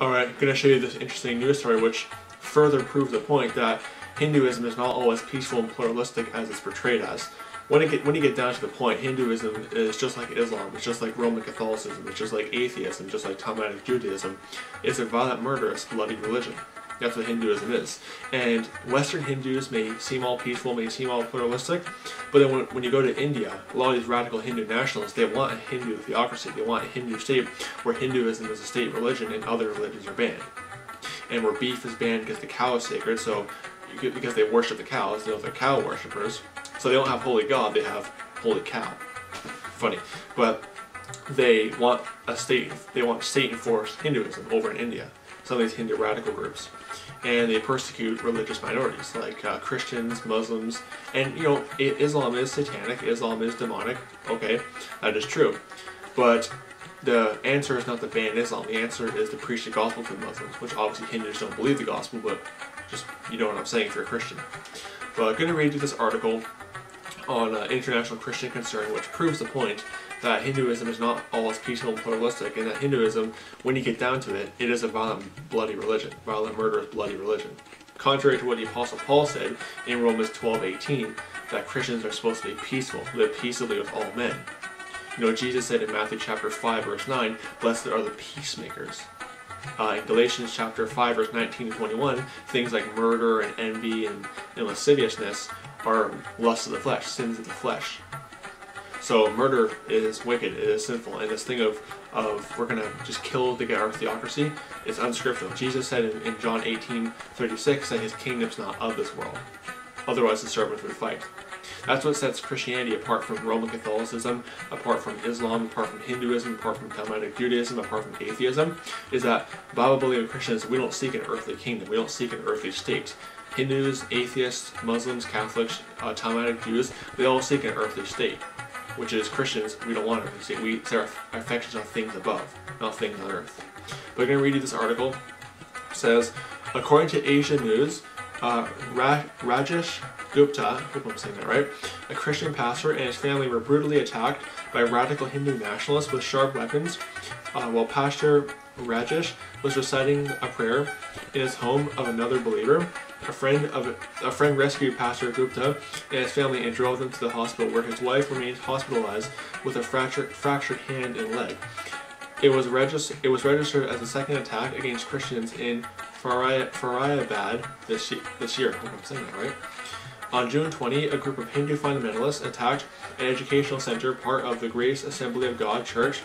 Alright, I'm gonna show you this interesting news story which further proves the point that Hinduism is not always peaceful and pluralistic as it's portrayed as. When, it get, when you get down to the point, Hinduism is just like Islam, it's just like Roman Catholicism, it's just like atheism, just like Talmudic Judaism. It's a violent, murderous, bloody religion. That's what Hinduism is. And Western Hindus may seem all peaceful, may seem all pluralistic, but then when, when you go to India, a lot of these radical Hindu nationalists, they want a Hindu theocracy. They want a Hindu state where Hinduism is a state religion and other religions are banned. And where beef is banned because the cow is sacred, so because they worship the cows, you know, they're cow worshippers. So they don't have holy God, they have holy cow. Funny. But they want a state, they want state enforced Hinduism over in India some of these Hindu radical groups. And they persecute religious minorities like uh, Christians, Muslims, and you know, Islam is satanic, Islam is demonic, okay, that is true. But the answer is not to ban Islam, the answer is to preach the gospel to the Muslims, which obviously Hindus don't believe the gospel, but just, you know what I'm saying if you're a Christian. But I'm going to read you this article on uh, International Christian Concern, which proves the point that Hinduism is not always peaceful and pluralistic, and that Hinduism, when you get down to it, it is a violent, bloody religion, violent, murderous, bloody religion. Contrary to what the Apostle Paul said in Romans 12:18, that Christians are supposed to be peaceful, live peaceably with all men. You know, Jesus said in Matthew chapter 5, verse 9, Blessed are the peacemakers. Uh, in Galatians chapter 5, verse 19 to 21, things like murder and envy and, and lasciviousness are lusts of the flesh, sins of the flesh. So murder is wicked, it is sinful, and this thing of, of we're gonna just kill to get our theocracy is unscriptural. Jesus said in, in John 18, 36 that his kingdom's not of this world. Otherwise the servants would fight. That's what sets Christianity apart from Roman Catholicism, apart from Islam, apart from Hinduism, apart from Talmudic Judaism, apart from atheism, is that Bible-believing Christians, we don't seek an earthly kingdom, we don't seek an earthly state. Hindus, atheists, Muslims, Catholics, uh, Talmudic Jews, they all seek an earthly state which is Christians, we don't want to see. We set our affections on things above, not things on earth. But I'm going to read you this article. It says, according to Asia News, uh, Ra Rajesh Gupta, hope I'm saying that right, a Christian pastor and his family were brutally attacked by radical Hindu nationalists with sharp weapons uh, while Pastor Rajesh was reciting a prayer in his home of another believer. A friend of a friend rescued Pastor Gupta and his family and drove them to the hospital, where his wife remained hospitalized with a fractured fractured hand and leg. It was, it was registered as a second attack against Christians in Faridabad this, this year. I'm saying that right. On June 20, a group of Hindu fundamentalists attacked an educational center, part of the Grace Assembly of God Church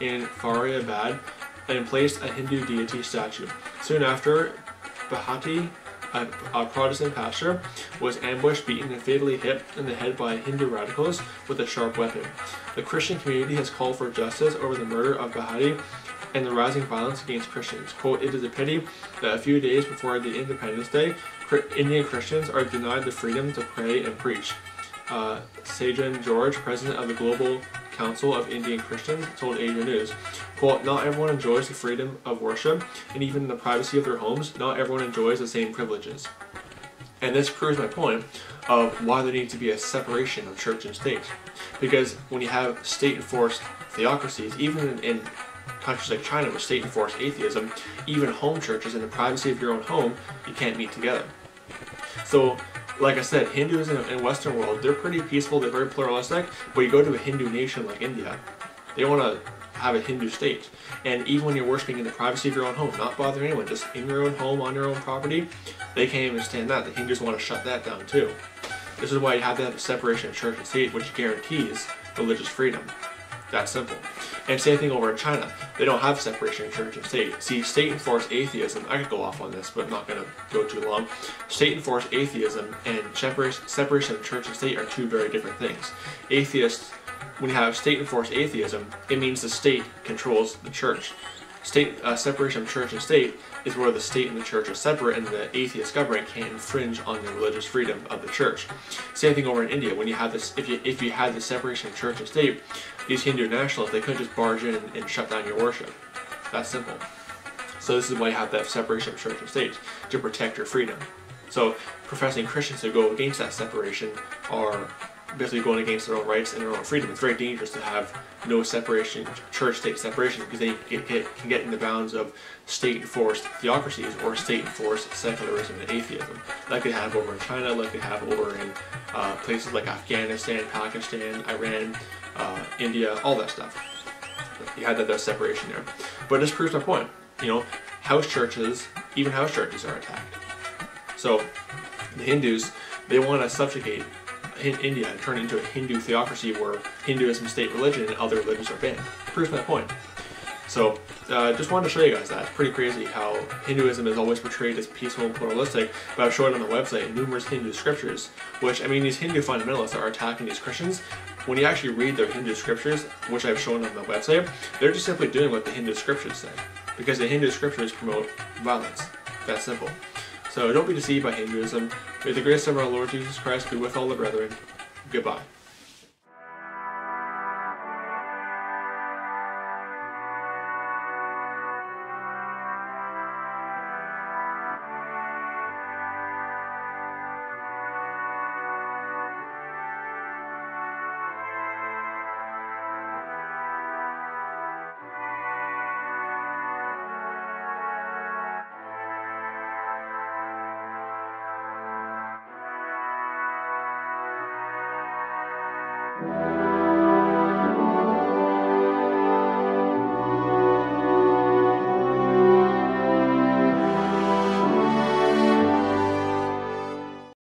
in Faridabad, and placed a Hindu deity statue. Soon after, Bhatti, a, Protestant pastor, was ambushed, beaten, and fatally hit in the head by Hindu radicals with a sharp weapon. The Christian community has called for justice over the murder of Bhatti and the rising violence against Christians. Quote, it is a pity that a few days before the Independence Day, Indian Christians are denied the freedom to pray and preach. Uh, Sajan George, president of the Global Council of Indian Christians, told Asia News, quote, not everyone enjoys the freedom of worship, and even in the privacy of their homes, not everyone enjoys the same privileges. And this proves my point of why there needs to be a separation of church and state. Because when you have state-enforced theocracies, even in, in countries like China with state-enforced atheism, even home churches in the privacy of your own home, you can't meet together. So like I said, Hindus in, in Western world, they're pretty peaceful, they're very pluralistic, but you go to a Hindu nation like India, they want to have a Hindu state. And even when you're worshipping in the privacy of your own home, not bothering anyone, just in your own home, on your own property, they can't even stand that. The Hindus want to shut that down too. This is why you have to have a separation of church and state, which guarantees religious freedom. That simple. And same thing over in China. They don't have separation of church and state. See, state enforced atheism, I could go off on this, but I'm not going to go too long. State enforced atheism and separation of church and state are two very different things. Atheists, when you have state enforced atheism, it means the state controls the church. State uh, separation of church and state is where the state and the church are separate and the atheist government can't infringe on the religious freedom of the church. Same thing over in India. When you have this, if you if you had the separation of church and state, these Hindu nationalists they couldn't just barge in and, shut down your worship. That's simple. So this is why you have that separation of church and state to protect your freedom. So professing Christians who go against that separation are basically going against their own rights and their own freedom. It's very dangerous to have no separation, church-state separation, because they get, get, can get in the bounds of state-enforced theocracies or state-enforced secularism and atheism, like they have over in China, like they have over in uh, places like Afghanistan, Pakistan, Iran, uh, India, all that stuff. You had that, that separation there. But this proves my point. You know, house churches, even house churches are attacked. So the Hindus, they want to subjugate India and turn it into a Hindu theocracy where Hinduism is state religion and other religions are banned. Proves my point. So, uh, just wanted to show you guys that. It's pretty crazy how Hinduism is always portrayed as peaceful and pluralistic, but I've shown on the website numerous Hindu scriptures, which, I mean, these Hindu fundamentalists are attacking these Christians. When you actually read their Hindu scriptures, which I've shown on the website, they're just simply doing what the Hindu scriptures say. Because the Hindu scriptures promote violence. That's simple. So don't be deceived by Hinduism. May the grace of our Lord Jesus Christ be with all the brethren. Goodbye.